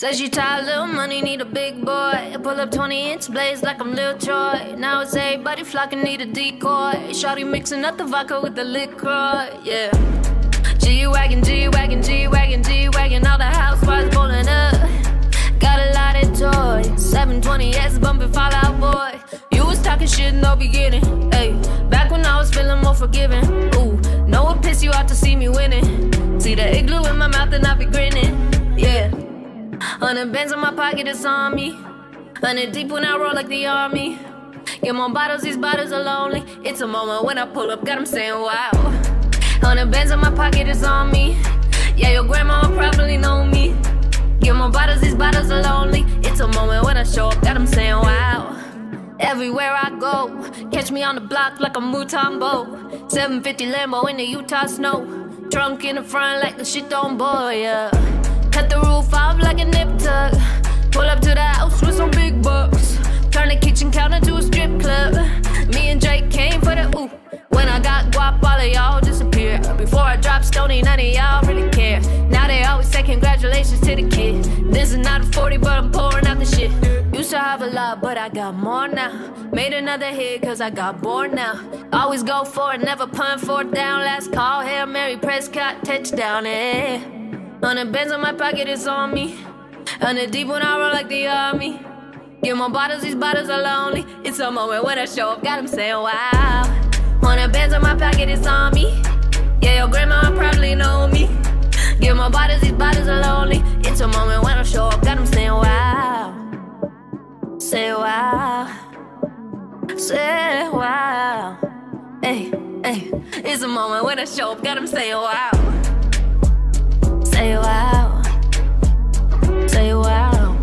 Says she tired, little money, need a big boy. Pull up 20 inch blades like I'm Lil Troy. Now it's everybody flocking, need a decoy. Shawty mixing up the vodka with the liquor, yeah. G wagon, G wagon, G wagon, G wagon, all the housewives pulling up. Got a lot of toys. 720S bumping Fall Out Boy. You was talking shit in the beginning. Hey, back when I was feeling more forgiving. Ooh, know it piss you off to see me winning. See the igloo in my mouth and I be grinning. Hundred bands in my pocket, it's on me. Hundred deep when I roll like the army. Get more bottles, these bottles are lonely. It's a moment when I pull up, got them saying wow. Hundred bands in my pocket, it's on me. Yeah, your grandma probably know me. Get more bottles, these bottles are lonely. It's a moment when I show up, got them saying wow. Everywhere I go, catch me on the block like a Mutombo. 750 Lambo in the Utah snow. Trunk in the front like the shit don't boy, yeah. When I got guap, all of y'all disappear. Before I drop Stoney, none of y'all really care. Now they always say congratulations to the kid. This is not a 40, but I'm pouring out the shit. Used to have a lot, but I got more now. Made another hit, cause I got bored now. Always go for it, never punt fourth down. Last call, Hail Mary, Prescott, touchdown, eh. On the bands on my pocket, it's on me. On the deep when I roll like the army. Get more bottles, these bottles are lonely. It's a moment when I show up, got them saying wow. On the on me. Yeah, your grandma probably know me. Get more bottles, these bottles are lonely. It's a moment when I show up, got them saying wow. Say wow. Say wow. Hey, hey. It's a moment when I show up, got them saying wow. Say wow. Say wow.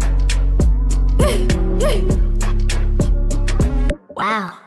Wow.